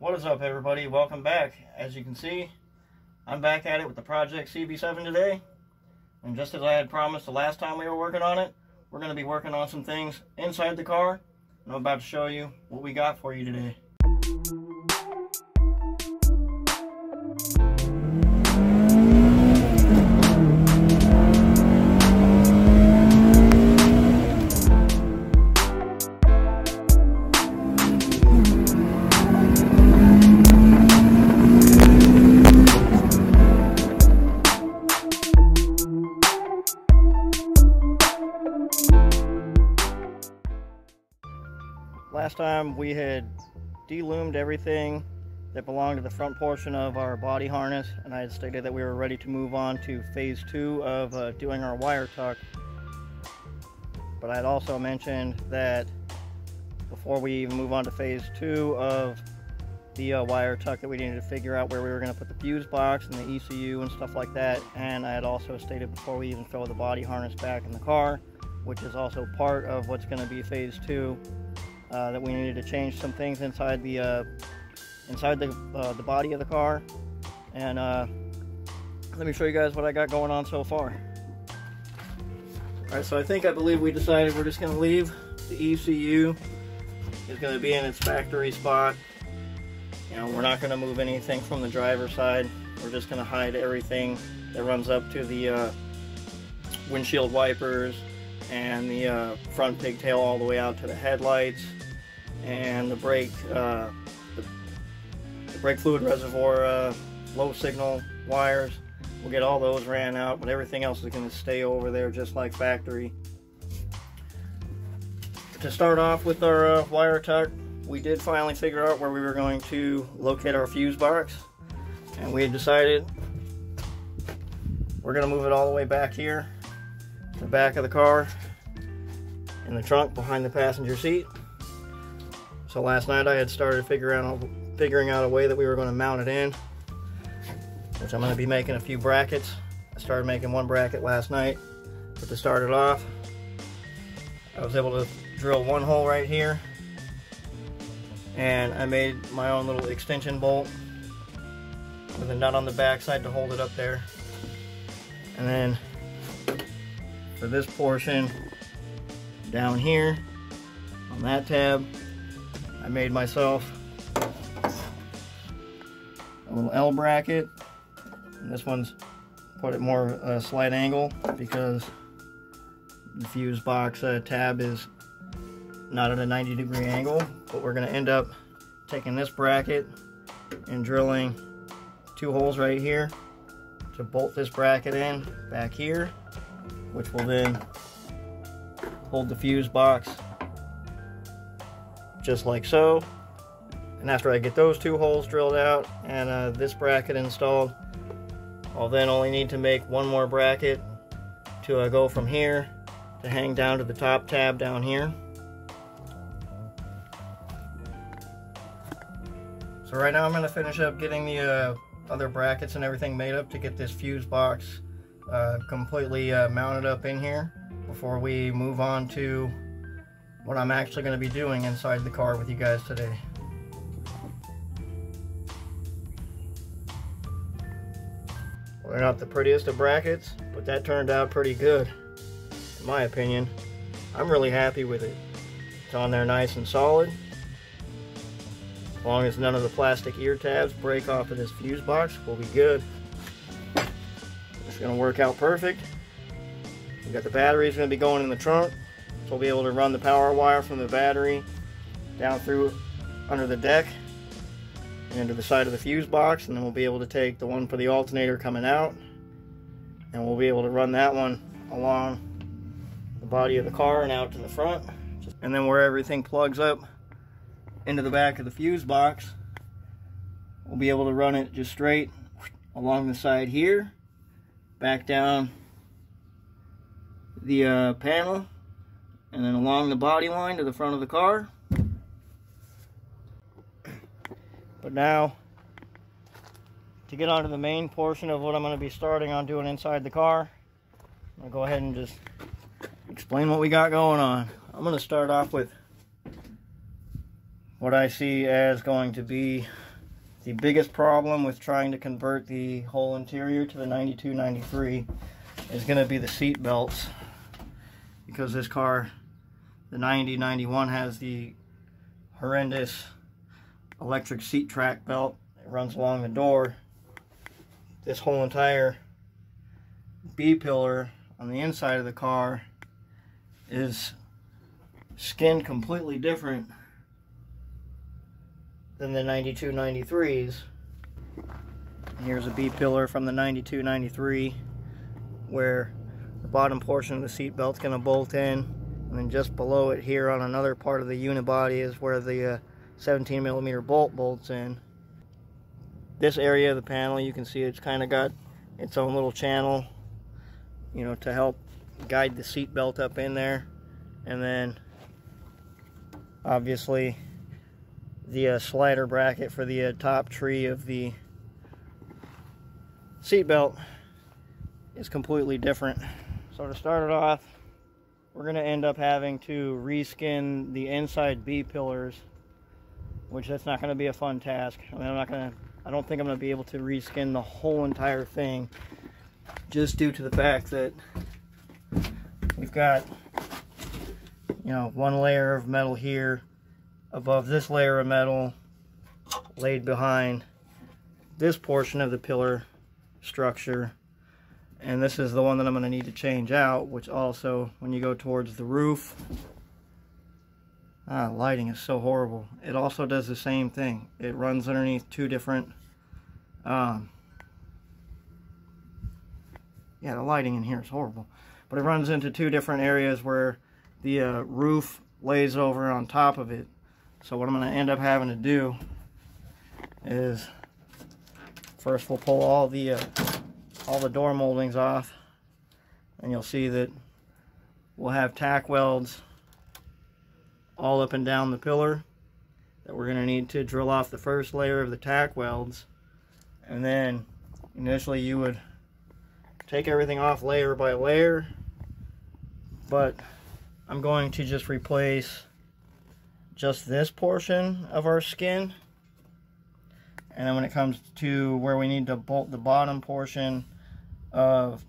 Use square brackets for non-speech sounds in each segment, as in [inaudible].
What is up everybody? Welcome back. As you can see, I'm back at it with the Project CB7 today. And just as I had promised the last time we were working on it, we're going to be working on some things inside the car. And I'm about to show you what we got for you today. Time we had deloomed everything that belonged to the front portion of our body harness and I had stated that we were ready to move on to phase two of uh, doing our wire tuck. But I had also mentioned that before we even move on to phase two of the uh, wire tuck that we needed to figure out where we were going to put the fuse box and the ECU and stuff like that. And I had also stated before we even throw the body harness back in the car which is also part of what's going to be phase two uh, that we needed to change some things inside the uh, inside the uh, the body of the car. And uh, let me show you guys what I got going on so far. Alright so I think I believe we decided we're just gonna leave the ECU is gonna be in its factory spot. You know we're not gonna move anything from the driver's side. We're just gonna hide everything that runs up to the uh, windshield wipers and the uh, front pigtail all the way out to the headlights and the brake uh, the, the, brake fluid reservoir uh, low signal wires we'll get all those ran out but everything else is going to stay over there just like factory to start off with our uh, wire tuck we did finally figure out where we were going to locate our fuse box and we decided we're going to move it all the way back here the back of the car in the trunk behind the passenger seat. So last night I had started figuring out, figuring out a way that we were going to mount it in, which I'm going to be making a few brackets. I started making one bracket last night, but to start it off, I was able to drill one hole right here, and I made my own little extension bolt with a nut on the back side to hold it up there. And then for this portion down here on that tab I made myself a little L bracket. And this one's put it more a slight angle because the fuse box uh, tab is not at a 90 degree angle but we're going to end up taking this bracket and drilling two holes right here to bolt this bracket in back here which will then hold the fuse box just like so. And after I get those two holes drilled out and uh, this bracket installed, I'll then only need to make one more bracket to uh, go from here to hang down to the top tab down here. So right now I'm going to finish up getting the uh, other brackets and everything made up to get this fuse box uh, completely uh, mounted up in here before we move on to what I'm actually going to be doing inside the car with you guys today. They're not the prettiest of brackets, but that turned out pretty good, in my opinion. I'm really happy with it. It's on there nice and solid. As long as none of the plastic ear tabs break off of this fuse box, we'll be good. It's going to work out perfect. We got the batteries going to be going in the trunk, so we'll be able to run the power wire from the battery down through under the deck and into the side of the fuse box, and then we'll be able to take the one for the alternator coming out, and we'll be able to run that one along the body of the car and out to the front. And then where everything plugs up into the back of the fuse box, we'll be able to run it just straight along the side here back down the uh, panel and then along the body line to the front of the car. But now, to get onto the main portion of what I'm going to be starting on doing inside the car, I'm going to go ahead and just explain what we got going on. I'm going to start off with what I see as going to be the biggest problem with trying to convert the whole interior to the 9293 is going to be the seat belts because this car the 9091 has the horrendous electric seat track belt it runs along the door this whole entire B pillar on the inside of the car is skinned completely different than the 92 93s. Here's a B pillar from the 92 93 where the bottom portion of the seat belt's going to bolt in and then just below it here on another part of the unibody is where the uh, 17 millimeter bolt bolts in. This area of the panel you can see it's kind of got its own little channel you know to help guide the seat belt up in there and then obviously the uh, slider bracket for the uh, top tree of the seat belt is completely different. So to start it off, we're going to end up having to reskin the inside B pillars, which that's not going to be a fun task. I mean, I'm not going to, I don't think I'm going to be able to reskin the whole entire thing, just due to the fact that we've got, you know, one layer of metal here, above this layer of metal laid behind this portion of the pillar structure and this is the one that I'm going to need to change out which also when you go towards the roof ah lighting is so horrible. It also does the same thing. It runs underneath two different um, yeah the lighting in here is horrible. But it runs into two different areas where the uh, roof lays over on top of it. So what I'm going to end up having to do is first we'll pull all the uh, all the door moldings off and you'll see that we'll have tack welds all up and down the pillar that we're going to need to drill off the first layer of the tack welds and then initially you would take everything off layer by layer but I'm going to just replace just this portion of our skin. And then when it comes to where we need to bolt the bottom portion of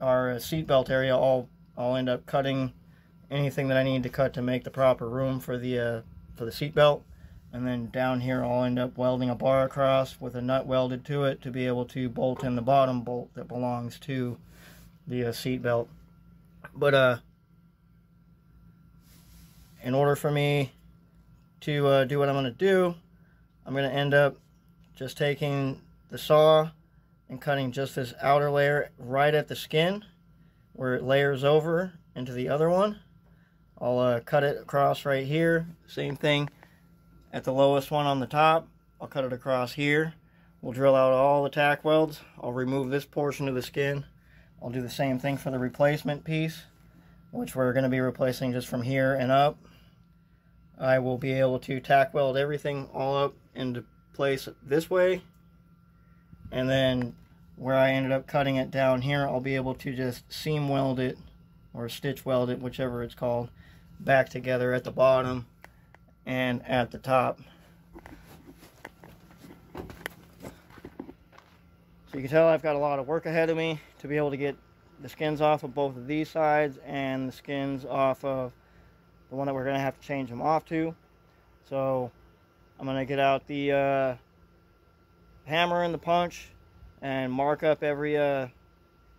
our seatbelt area, I'll, I'll end up cutting anything that I need to cut to make the proper room for the, uh, for the seatbelt. And then down here I'll end up welding a bar across with a nut welded to it to be able to bolt in the bottom bolt that belongs to the uh, seatbelt. But uh, in order for me to uh, do what I'm going to do, I'm going to end up just taking the saw and cutting just this outer layer right at the skin where it layers over into the other one. I'll uh, cut it across right here. Same thing at the lowest one on the top. I'll cut it across here. We'll drill out all the tack welds. I'll remove this portion of the skin. I'll do the same thing for the replacement piece, which we're going to be replacing just from here and up. I will be able to tack weld everything all up into place this way and then where I ended up cutting it down here I'll be able to just seam weld it or stitch weld it whichever it's called back together at the bottom and at the top so you can tell I've got a lot of work ahead of me to be able to get the skins off of both of these sides and the skins off of the one that we're going to have to change them off to. So I'm going to get out the uh, hammer and the punch and mark up every uh,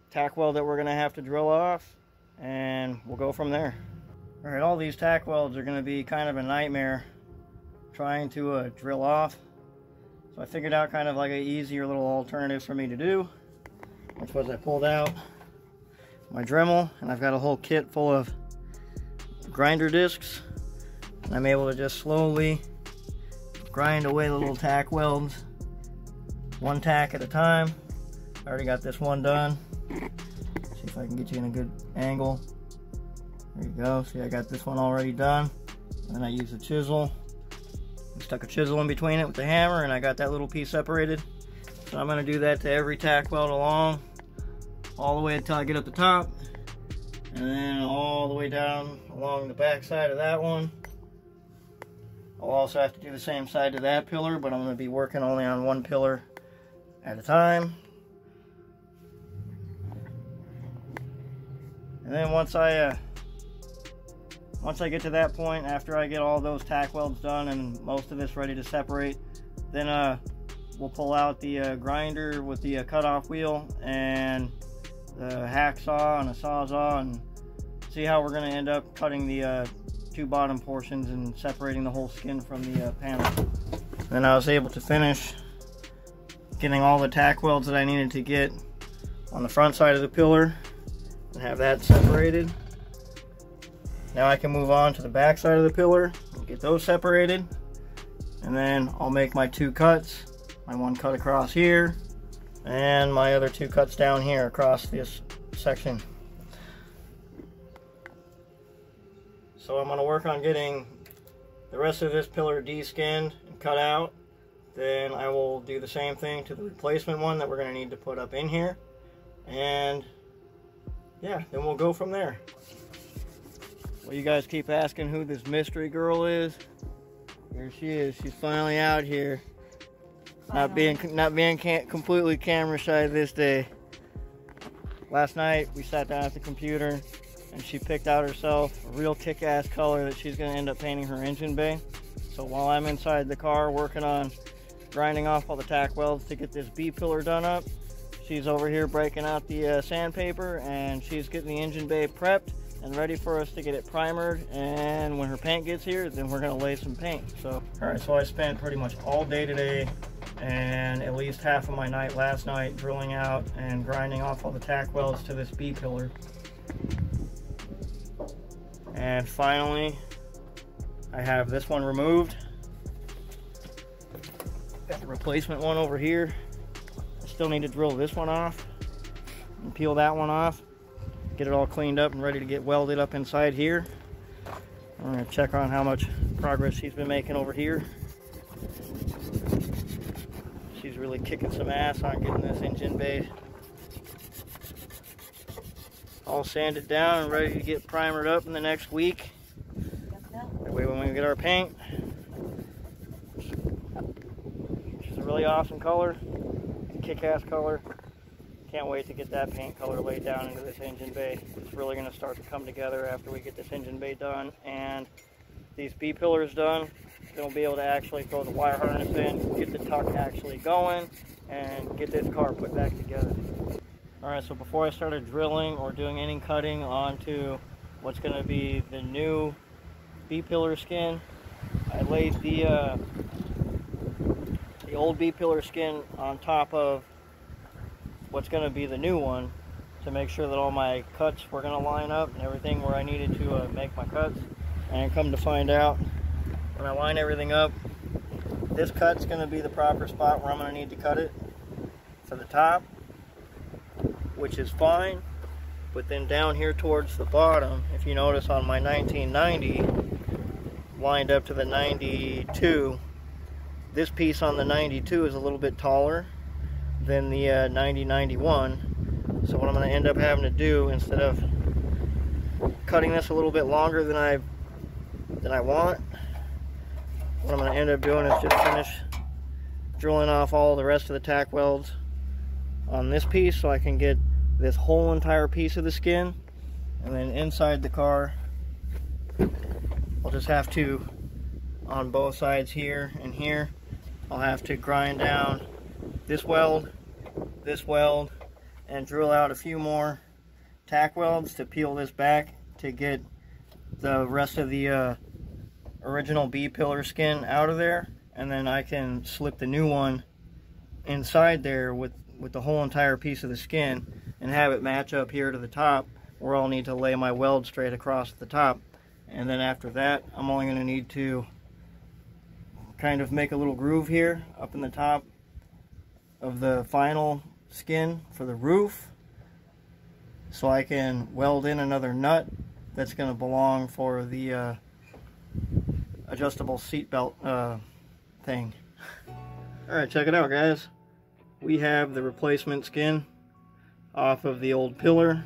tack weld that we're going to have to drill off and we'll go from there. All right, all these tack welds are going to be kind of a nightmare trying to uh, drill off. So I figured out kind of like an easier little alternative for me to do, which was I pulled out my Dremel and I've got a whole kit full of grinder discs. And I'm able to just slowly grind away the little tack welds, one tack at a time. I already got this one done. See if I can get you in a good angle. There you go. See, I got this one already done. And I use a chisel. I stuck a chisel in between it with the hammer, and I got that little piece separated. So I'm going to do that to every tack weld along, all the way until I get up the top and then all the way down along the back side of that one I'll also have to do the same side to that pillar, but I'm going to be working only on one pillar at a time. And then once I uh, once I get to that point, after I get all those tack welds done and most of this ready to separate, then uh, we'll pull out the uh, grinder with the uh, cutoff wheel and the hacksaw and a sawzall and see how we're going to end up cutting the uh, two bottom portions and separating the whole skin from the uh, panel. Then I was able to finish getting all the tack welds that I needed to get on the front side of the pillar and have that separated. Now I can move on to the back side of the pillar and get those separated. And then I'll make my two cuts. My one cut across here and my other two cuts down here across this section. So I'm going to work on getting the rest of this pillar de-skinned and cut out. Then I will do the same thing to the replacement one that we're going to need to put up in here. And yeah, then we'll go from there. Well, you guys keep asking who this mystery girl is. Here she is. She's finally out here. Not being not being completely camera shy this day. Last night we sat down at the computer and she picked out herself a real kick-ass color that she's going to end up painting her engine bay. So while I'm inside the car working on grinding off all the tack welds to get this B pillar done up, she's over here breaking out the uh, sandpaper and she's getting the engine bay prepped and ready for us to get it primered. And when her paint gets here then we're to lay some paint. So all right so i spent pretty much all day today and at least half of my night last night drilling out and grinding off all the tack welds to this b pillar and finally, I have this one removed. Got the replacement one over here. I still need to drill this one off and peel that one off. Get it all cleaned up and ready to get welded up inside here. I'm gonna check on how much progress she's been making over here. She's really kicking some ass on getting this engine bay all sanded down and ready to get primered up in the next week. That way when we get our paint, it's a really awesome color, kick-ass color. Can't wait to get that paint color laid down into this engine bay. It's really going to start to come together after we get this engine bay done and these B-pillars done. Then we'll be able to actually throw the wire harness in, get the tuck actually going, and get this car put back together. Alright, so before I started drilling or doing any cutting onto what's going to be the new B-pillar skin, I laid the, uh, old B-pillar skin on top of what's going to be the new one to make sure that all my cuts were going to line up and everything where I needed to uh, make my cuts. And come to find out, when I line everything up, this cut's going to be the proper spot where I'm going to need to cut it for the top which is fine. But then down here towards the bottom, if you notice on my 1990, lined up to the 92, this piece on the 92 is a little bit taller than the uh, 9091. So what I'm going to end up having to do, instead of cutting this a little bit longer than I than I want, what I'm going to end up doing is just finish drilling off all the rest of the tack welds on this piece so I can get this whole entire piece of the skin and then inside the car I'll just have to on both sides here and here I'll have to grind down this weld this weld and drill out a few more tack welds to peel this back to get the rest of the uh, original B pillar skin out of there. And then I can slip the new one inside there with with the whole entire piece of the skin and have it match up here to the top where I'll need to lay my weld straight across the top. And then after that I'm only going to need to kind of make a little groove here up in the top of the final skin for the roof so I can weld in another nut that's going to belong for the uh, adjustable seat belt uh, thing. [laughs] Alright, check it out guys we have the replacement skin off of the old pillar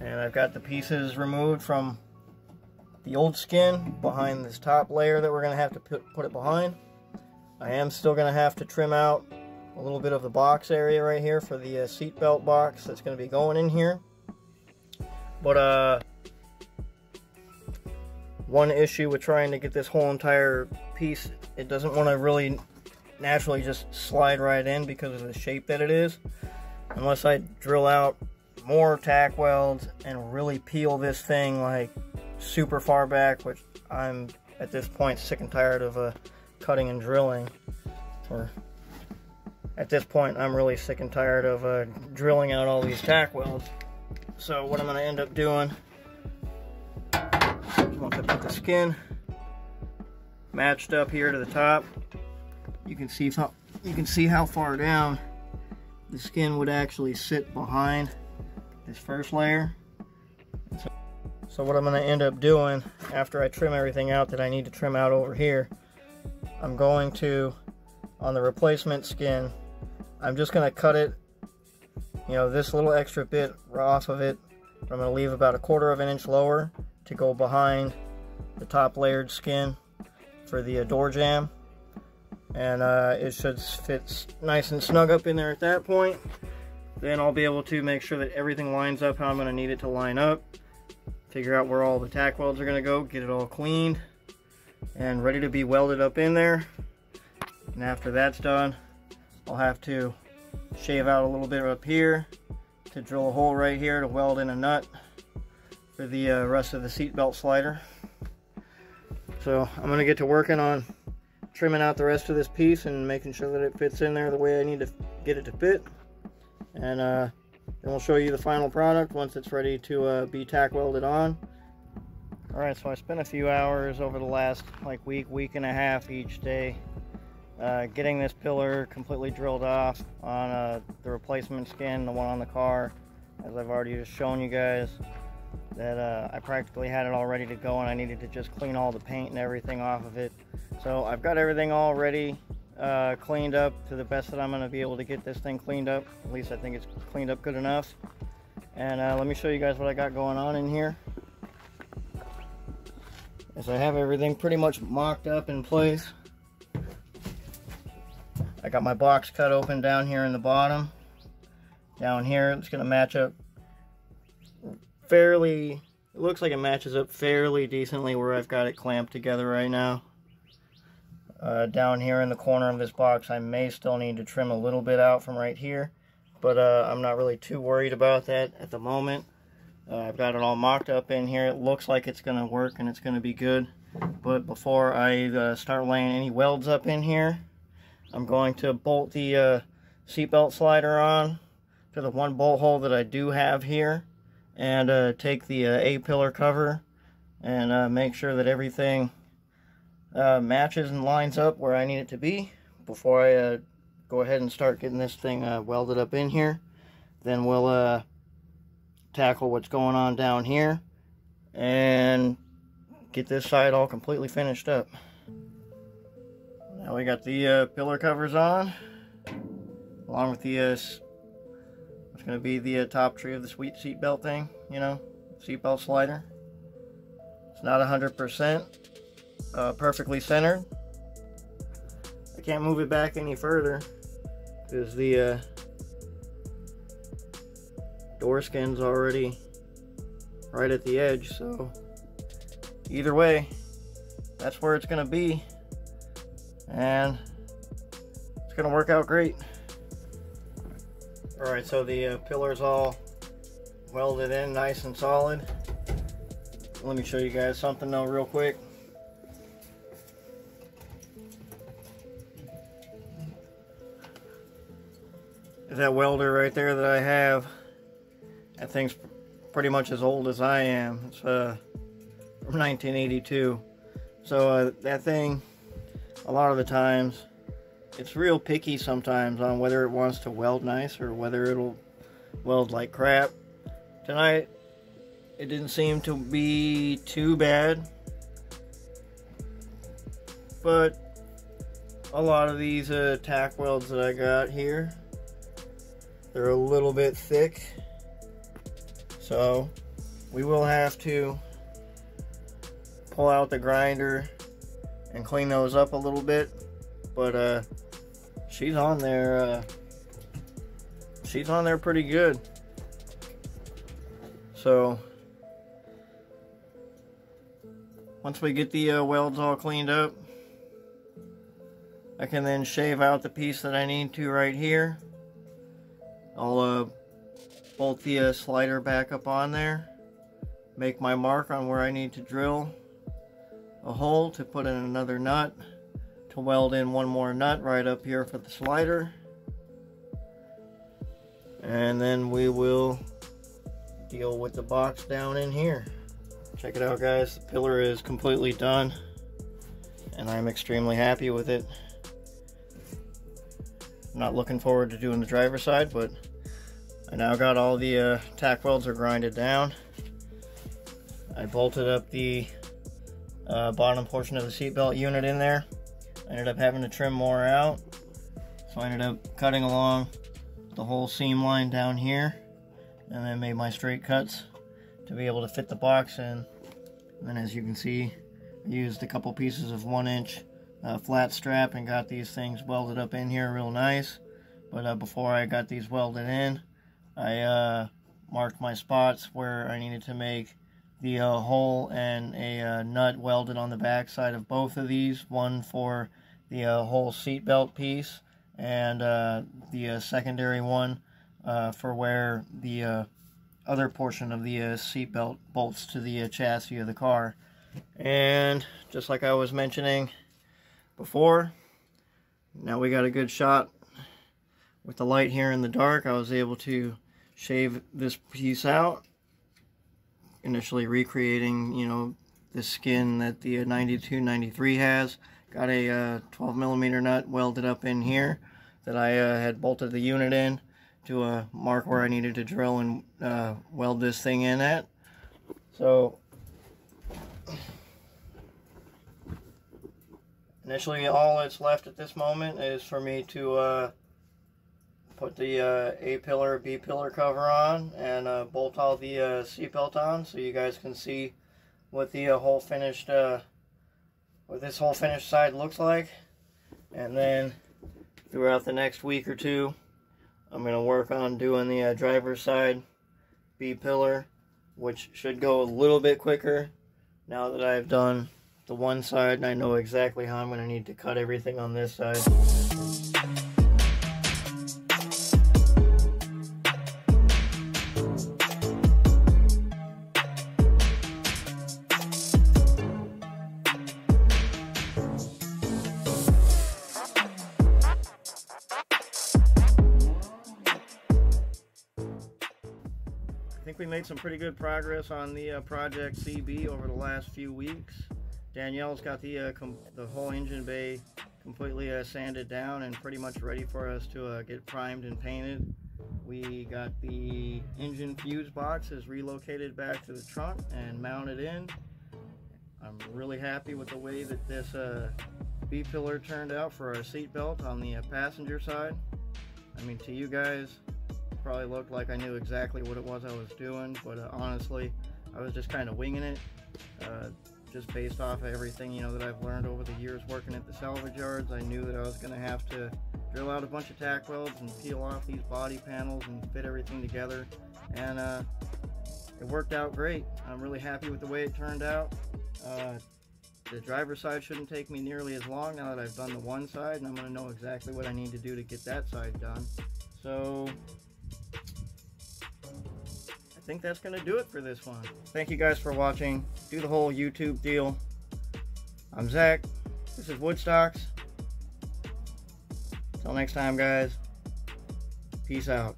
and I've got the pieces removed from the old skin behind this top layer that we're going to have to put, put it behind. I am still going to have to trim out a little bit of the box area right here for the uh, seat belt box that's going to be going in here. But uh, one issue with trying to get this whole entire piece, it doesn't want to really naturally just slide right in because of the shape that it is. Unless I drill out more tack welds and really peel this thing like super far back, which I'm at this point sick and tired of uh, cutting and drilling. Or at this point, I'm really sick and tired of uh, drilling out all these tack welds. So what I'm going to end up doing, once I put the skin matched up here to the top, you can see how you can see how far down the skin would actually sit behind this first layer. So, what I'm going to end up doing after I trim everything out that I need to trim out over here, I'm going to, on the replacement skin, I'm just going to cut it, you know, this little extra bit off of it. I'm going to leave about a quarter of an inch lower to go behind the top layered skin for the door jamb and uh, it should fit nice and snug up in there at that point. Then I'll be able to make sure that everything lines up how I'm going to need it to line up. Figure out where all the tack welds are going to go, get it all cleaned, and ready to be welded up in there. And after that's done, I'll have to shave out a little bit up here to drill a hole right here to weld in a nut for the uh, rest of the seat belt slider. So I'm going to get to working on trimming out the rest of this piece and making sure that it fits in there the way I need to get it to fit. And uh, then we'll show you the final product once it's ready to uh, be tack welded on. Alright, so I spent a few hours over the last like week, week and a half each day uh, getting this pillar completely drilled off on uh, the replacement skin, the one on the car, as I've already just shown you guys that uh, I practically had it all ready to go and I needed to just clean all the paint and everything off of it. So I've got everything all ready, uh, cleaned up to the best that I'm going to be able to get this thing cleaned up. At least I think it's cleaned up good enough. And uh, let me show you guys what I got going on in here. As I have everything pretty much mocked up in place. I got my box cut open down here in the bottom. Down here, it's going to match up fairly, it looks like it matches up fairly decently where I've got it clamped together right now. Uh, down here in the corner of this box, I may still need to trim a little bit out from right here, but uh, I'm not really too worried about that at the moment. Uh, I've got it all mocked up in here. It looks like it's going to work and it's going to be good. But before I uh, start laying any welds up in here, I'm going to bolt the uh, seatbelt slider on to the one bolt hole that I do have here and uh, take the A-pillar cover and make sure that everything uh, matches and lines up where I need it to be before I uh, go ahead and start getting this thing uh, welded up in here. Then we'll tackle what's going on down here and get this side all completely finished up. Now we got the pillar covers on along with the it's going to be the uh, top tree of the sweet seat belt thing, you know, seat belt slider. It's not 100% uh, perfectly centered. I can't move it back any further because the uh, door skin's already right at the edge, so either way, that's where it's going to be. And it's going to work out great. Alright, so the uh, pillar's all welded in nice and solid. Let me show you guys something though real quick. That welder right there that I have, that thing's pretty much as old as I am. It's uh, from 1982. So uh, that thing, a lot of the times, it's real picky sometimes on whether it wants to weld nice or whether it'll weld like crap. Tonight, it didn't seem to be too bad. But a lot of these uh, tack welds that I got here, they're a little bit thick. So we will have to pull out the grinder and clean those up a little bit. But uh, she's on there. Uh, she's on there pretty good. So once we get the uh, welds all cleaned up, I can then shave out the piece that I need to right here. I'll uh, bolt the uh, slider back up on there, make my mark on where I need to drill a hole to put in another nut, to weld in one more nut right up here for the slider. And then we will deal with the box down in here. Check it out guys, the pillar is completely done and I'm extremely happy with it. Not looking forward to doing the driver side, but I now got all the uh, tack welds are grinded down. I bolted up the uh, bottom portion of the seatbelt unit in there. I ended up having to trim more out. So I ended up cutting along the whole seam line down here and then made my straight cuts to be able to fit the box in. And then as you can see, I used a couple pieces of one inch uh, flat strap and got these things welded up in here real nice. But uh, before I got these welded in, I uh, marked my spots where I needed to make the uh, hole and a uh, nut welded on the back side of both of these. One for the uh, whole seat belt piece and the secondary one for where the other portion of the seat belt bolts to the chassis of the car. And just like I was mentioning, before. Now we got a good shot with the light here in the dark. I was able to shave this piece out. Initially recreating, you know, the skin that the 9293 has. Got a uh, 12 millimeter nut welded up in here that I uh, had bolted the unit in to uh, mark where I needed to drill and uh, weld this thing in at. So Initially, all that's left at this moment is for me to uh, put the uh, A-pillar, B-pillar cover on and uh, bolt all the uh, seatbelt on so you guys can see what the uh, whole finished, uh, what this whole finished side looks like. And then throughout the next week or two, I'm going to work on doing the uh, driver's side B-pillar, which should go a little bit quicker now that I've done the one side and I know exactly how I'm going to need to cut everything on this side. I think we made some pretty good progress on the uh, Project CB over the last few weeks. Danielle's got the uh, the whole engine bay completely uh, sanded down and pretty much ready for us to uh, get primed and painted. We got the engine fuse box is relocated back to the trunk and mounted in. I'm really happy with the way that this uh, B-pillar turned out for our seat belt on the uh, passenger side. I mean, to you guys, probably looked like I knew exactly what it was I was doing, but uh, honestly, I was just kind of winging it just based off of everything you know that I've learned over the years working at the salvage yards. I knew that I was going to have to drill out a bunch of tack welds and peel off these body panels and fit everything together. And uh, it worked out great. I'm really happy with the way it turned out. Uh, the driver's side shouldn't take me nearly as long now that I've done the one side and I'm going to know exactly what I need to do to get that side done. So think that's going to do it for this one. Thank you guys for watching. Do the whole YouTube deal. I'm Zach. This is Woodstocks. Until next time, guys. Peace out.